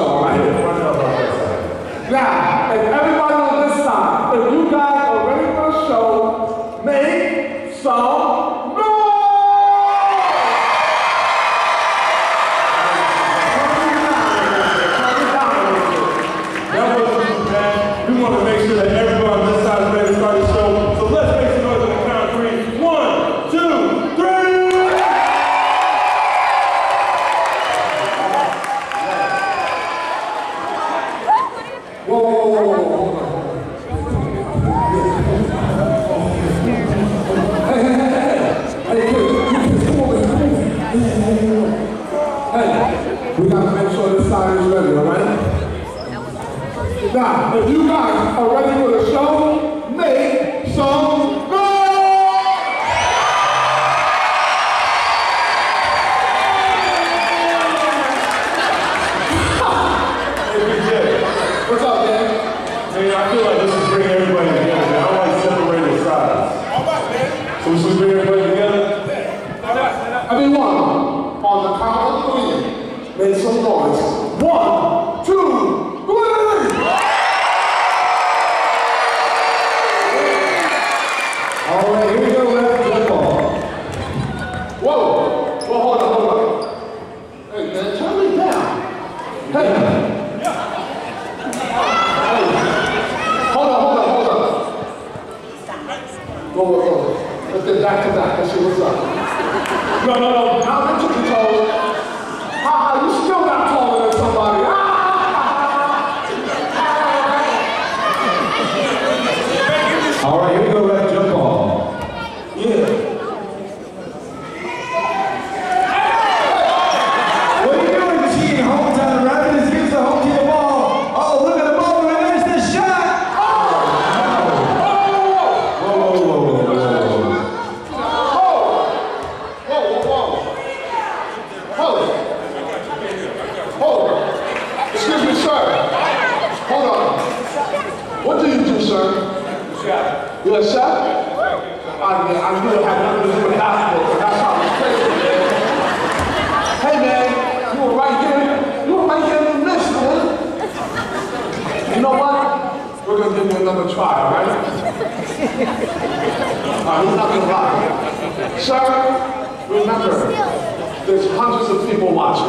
show right. Now, if everybody on this side, if you guys are ready for the show, make some Hey, we gotta make sure this side is ready, all right? Now, if you guys are ready for the show, make some noise! Hey, BJ. What's up, man? Man, I feel like this is bringing everybody together. man. I don't like separating sides. So we should bring everybody together. Everyone, on the count of three, make some noise. One, two, three! All right, here we go, let's jump off. Whoa, whoa, hold on, hold on. Hey, man, turn me down. Hey. Hey. Hold on, hold on, hold on. Whoa, whoa, whoa. Let's get back to back. Let's see what's up. No, no, no. Now your toes. Ha ha, you still not taller than somebody. Ah! ah, ah, ah All right, here we go, let's jump off. Yeah. What are you doing, team? Hometown Rapids gives the home team the ball. Oh, look at the ball, and there's the shot. Whoa, whoa, whoa, whoa, whoa. Whoa, whoa, whoa. Hold. Hold. Excuse me, sir. Hold on. What do you do, sir? You're a chef? I I knew it nothing to do with basketball, but that's how it's crazy. Hey, man, you were right here. You were right here in the midst, man. You know what? We're gonna give you another try, all right? All right, we're not gonna lie. Sir, remember, there's hundreds of people watching.